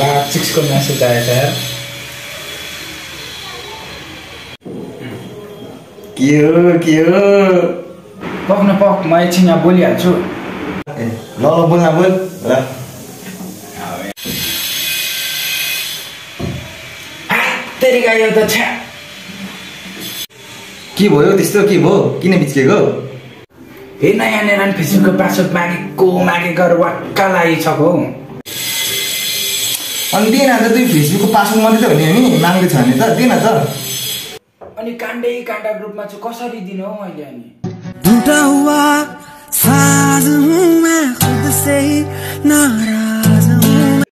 ला सिक्सको म्यासेज आएछ यार के हो के हो पक न पक म एकछिन यहाँ बोलिहाल्छु ए ल ल बोल न बोल ल तेरि गायो त छ्या के भयो त्यस्तो के भयो किन बिच्केको हेर्न यहाँनिर फेसबुकको पासवर्ड मागेको मागे गरेर वाक्क लागिसक्यो हौ अनि दिए न त तुई फेसबुकको पासवर्ड मात्रै त हो नि अनि माग्दैछ भने त दिए न त। अनि काण्डै काण्डा ग्रुपमा चाहिँ कसरी दिनु हौ मैले अनि?